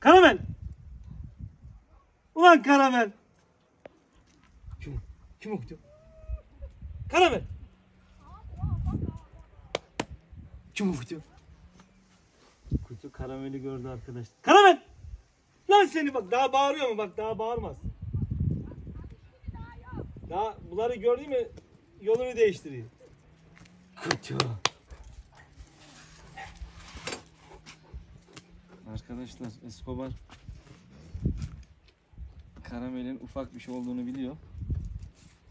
Karamel. Ulan karamel. Kim? Kim okudu? Karamel. Kim okudu? Kutu karameli gördü arkadaşlar. Karamel. Lan seni bak daha bağırıyor mu? Bak daha bağırmaz. Daha bunları gördün mü yolunu değiştiriyor. Kutu. Arkadaşlar Escobar Karamel'in ufak bir şey olduğunu biliyor.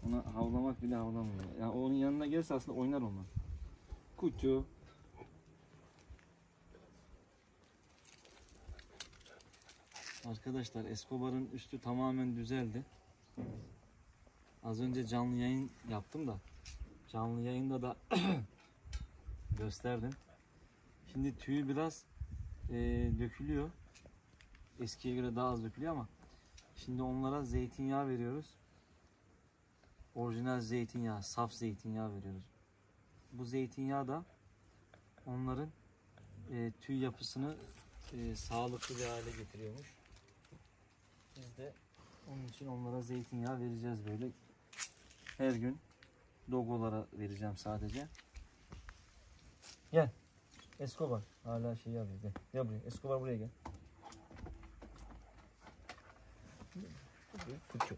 Ona havlamak bile havlamıyor. Ya yani onun yanına gelse aslında oynar onlar. Kutu. Arkadaşlar Escobar'ın üstü tamamen düzeldi. Az önce canlı yayın yaptım da canlı yayında da gösterdim. Şimdi tüyü biraz e, dökülüyor. Eskiye göre daha az dökülüyor ama şimdi onlara zeytinyağı veriyoruz. Orijinal zeytinyağı, saf zeytinyağı veriyoruz. Bu zeytinyağı da onların e, tüy yapısını e, sağlıklı bir hale getiriyormuş. Biz de onun için onlara zeytinyağı vereceğiz böyle. Her gün dogolara vereceğim sadece. Gel. Escobar. Hala şey yapıyor. Gel. Gel buraya. Escobar buraya gel. Kutu.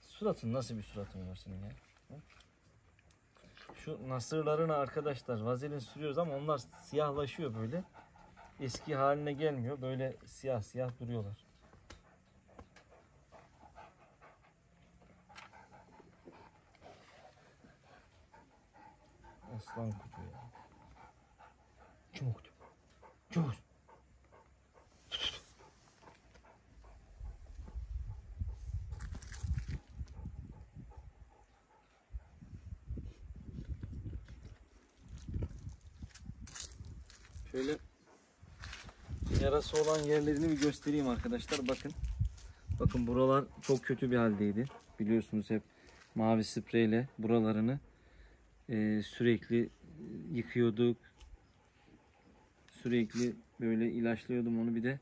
Suratın nasıl bir suratın var senin ya? Şu nasırlarını arkadaşlar vazelin sürüyoruz ama onlar siyahlaşıyor böyle. Eski haline gelmiyor. Böyle siyah siyah duruyorlar. Aslan kutu ya. Kim okudu? Kim? Şöyle yarası olan yerlerini bir göstereyim arkadaşlar. Bakın. Bakın buralar çok kötü bir haldeydi. Biliyorsunuz hep mavi spreyle buralarını e, sürekli yıkıyorduk. Sürekli böyle ilaçlıyordum onu bir de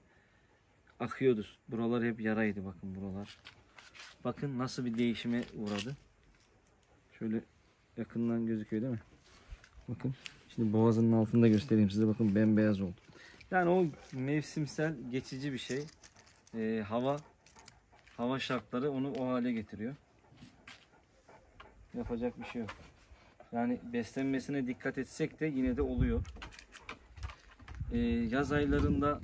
akıyordu. Buralar hep yaraydı bakın buralar. Bakın nasıl bir değişime uğradı. Şöyle yakından gözüküyor değil mi? Bakın. Şimdi boğazının altında göstereyim size. Bakın bembeyaz oldu. Yani o mevsimsel geçici bir şey. Ee, hava hava şartları onu o hale getiriyor. Yapacak bir şey yok. Yani beslenmesine dikkat etsek de yine de oluyor. Ee, yaz aylarında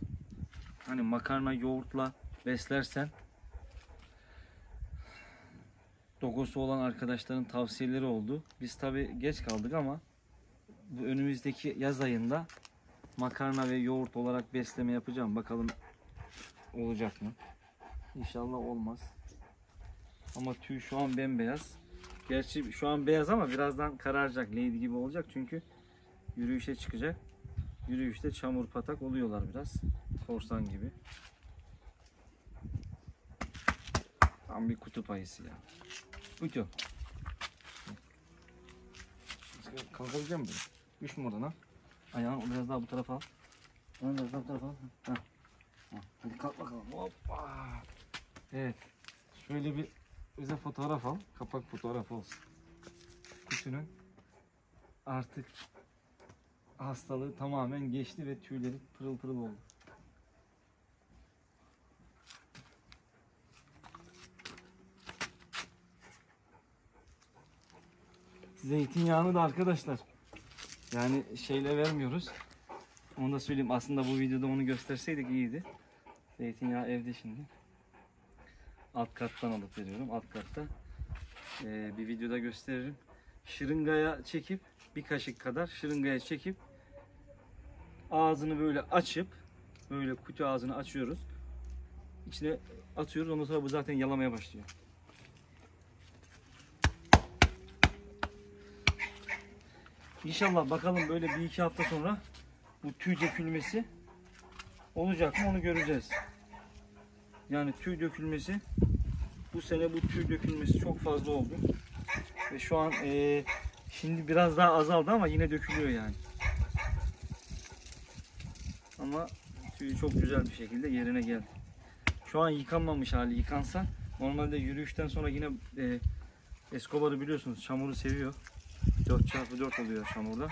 hani makarna yoğurtla beslersen dogosu olan arkadaşların tavsiyeleri oldu. Biz tabi geç kaldık ama bu önümüzdeki yaz ayında makarna ve yoğurt olarak besleme yapacağım. Bakalım olacak mı? İnşallah olmaz. Ama tüy şu an bembeyaz. Gerçi şu an beyaz ama birazdan kararacak. Lady gibi olacak çünkü yürüyüşe çıkacak. Yürüyüşte çamur patak oluyorlar biraz. Korsan gibi. Tam bir kutup ayısı ya. Kutu. Kalkabilecek misin? Düşme oradan ha. Ayağını biraz daha bu tarafa al. Onu biraz daha bu tarafa al. Ha. Ha. Hadi kalk bakalım. Hoppa. Evet. Şöyle bir bize fotoğraf al. Kapak fotoğrafı olsun. Kutunun artık hastalığı tamamen geçti ve tüyleri pırıl pırıl oldu. Zeytinyağını da arkadaşlar yani şeyle vermiyoruz. Onu da söyleyeyim. Aslında bu videoda onu gösterseydik iyiydi. Zeytinyağı evde şimdi. Alt kattan alıp veriyorum. Alt katta. Ee, bir videoda gösteririm. Şırıngaya çekip bir kaşık kadar şırıngaya çekip ağzını böyle açıp böyle kutu ağzını açıyoruz. İçine atıyoruz. Ondan sonra bu zaten yalamaya başlıyor. İnşallah bakalım böyle bir iki hafta sonra bu tüy dökülmesi olacak mı onu göreceğiz. Yani tüy dökülmesi bu sene bu tüy dökülmesi çok fazla oldu. Ve şu an e, Şimdi biraz daha azaldı ama yine dökülüyor yani. Ama tüyü çok güzel bir şekilde yerine geldi. Şu an yıkanmamış hali yıkansa normalde yürüyüşten sonra yine e, Escobar'ı biliyorsunuz çamuru seviyor. 4x4 oluyor çamurda.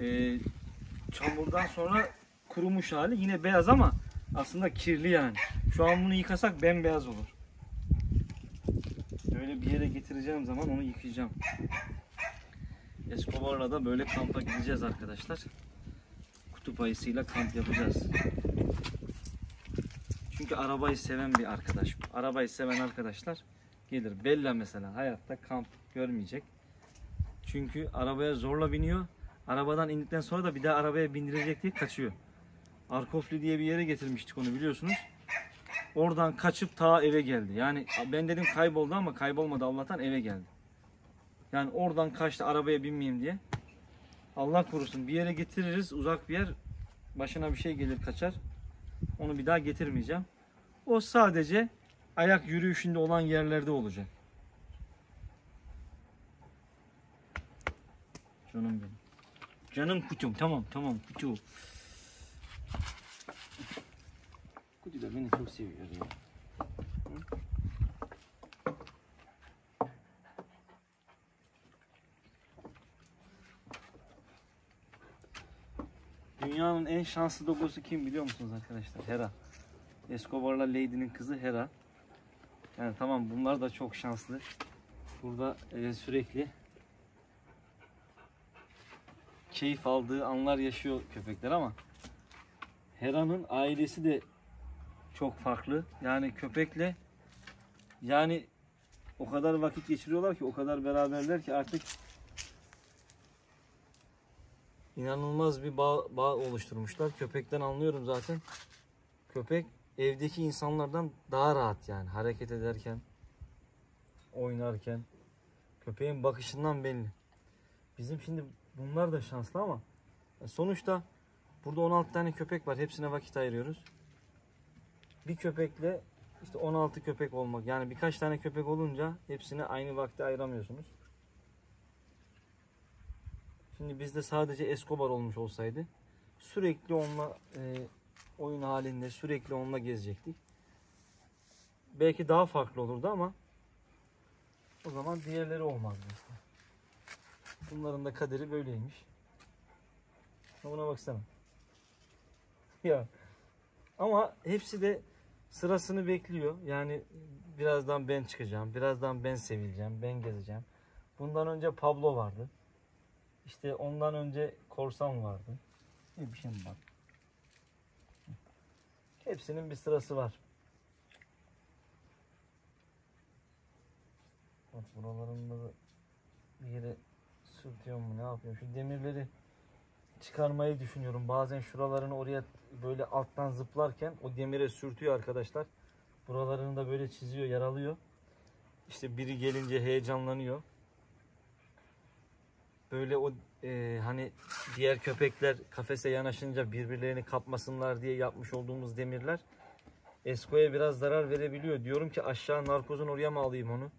E, çamurdan sonra kurumuş hali yine beyaz ama aslında kirli yani. Şu an bunu yıkasak bembeyaz olur. Böyle bir yere getireceğim zaman onu yıkayacağım. Escobar'la da böyle kampa gideceğiz arkadaşlar. Kutup ayısıyla kamp yapacağız. Çünkü arabayı seven bir arkadaş. Arabayı seven arkadaşlar gelir. Bella mesela hayatta kamp görmeyecek. Çünkü arabaya zorla biniyor. Arabadan indikten sonra da bir daha arabaya bindirecek diye kaçıyor. Arkofli diye bir yere getirmiştik onu biliyorsunuz. Oradan kaçıp ta eve geldi. Yani ben dedim kayboldu ama kaybolmadı Allah'tan eve geldi. Yani oradan kaçtı arabaya binmeyeyim diye. Allah korusun bir yere getiririz uzak bir yer. Başına bir şey gelir kaçar. Onu bir daha getirmeyeceğim. O sadece ayak yürüyüşünde olan yerlerde olacak. Canım benim. Canım kutum. Tamam tamam kutu. Kutu da beni çok seviyor ya. Dünyanın en şanslı dogosu kim biliyor musunuz arkadaşlar? Hera. Escobar'la Lady'nin kızı Hera. Yani tamam bunlar da çok şanslı. Burada e, sürekli keyif aldığı anlar yaşıyor köpekler ama Hera'nın ailesi de çok farklı. Yani köpekle yani o kadar vakit geçiriyorlar ki o kadar beraberler ki artık inanılmaz bir bağ, bağ oluşturmuşlar. Köpekten anlıyorum zaten. Köpek evdeki insanlardan daha rahat yani hareket ederken, oynarken. Köpeğin bakışından belli. Bizim şimdi bunlar da şanslı ama sonuçta burada 16 tane köpek var. Hepsine vakit ayırıyoruz. Bir köpekle işte 16 köpek olmak. Yani birkaç tane köpek olunca hepsine aynı vakti ayıramıyorsunuz. Şimdi bizde sadece Escobar olmuş olsaydı sürekli onunla e, oyun halinde sürekli onunla gezecektik. Belki daha farklı olurdu ama o zaman diğerleri olmazdı işte. Bunların da kaderi böyleymiş. Buna baksana. ya ama hepsi de sırasını bekliyor. Yani birazdan ben çıkacağım, birazdan ben sevileceğim, ben gezeceğim. Bundan önce Pablo vardı. İşte ondan önce korsan vardı. Ne bir şey mi var? Hepsinin bir sırası var. Bak buralarında da bir yere sürtüyorum mu ne yapıyorum? Şu demirleri çıkarmayı düşünüyorum. Bazen şuralarını oraya böyle alttan zıplarken o demire sürtüyor arkadaşlar. Buralarını da böyle çiziyor, yaralıyor. İşte biri gelince heyecanlanıyor böyle o e, hani diğer köpekler kafese yanaşınca birbirlerini kapmasınlar diye yapmış olduğumuz demirler Esko'ya biraz zarar verebiliyor. Diyorum ki aşağı narkozun oraya mı alayım onu?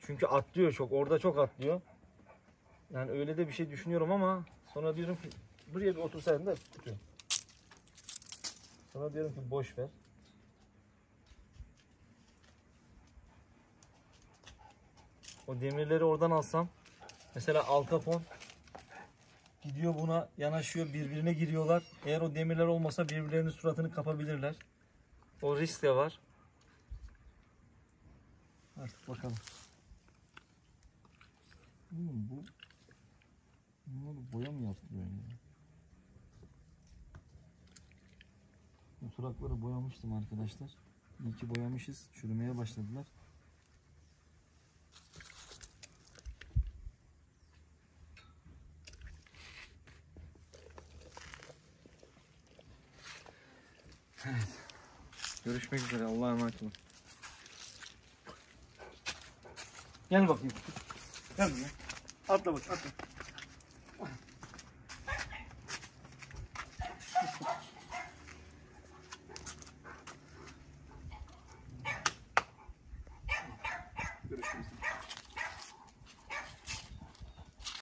Çünkü atlıyor çok. Orada çok atlıyor. Yani öyle de bir şey düşünüyorum ama sonra diyorum ki buraya bir otursaydın da tutuyorum. Sonra diyorum ki boş ver. O demirleri oradan alsam Mesela Al Capone gidiyor buna yanaşıyor birbirine giriyorlar. Eğer o demirler olmasa birbirlerinin suratını kapabilirler. O risk de var. Artık bakalım. Oğlum bu bunları boya mı yapılıyor ya? Oturakları boyamıştım arkadaşlar. İyi ki boyamışız. Çürümeye başladılar. Evet. Görüşmek üzere. Allah'a emanet olun. Gel bakayım. Gel buraya. Atla bak atla.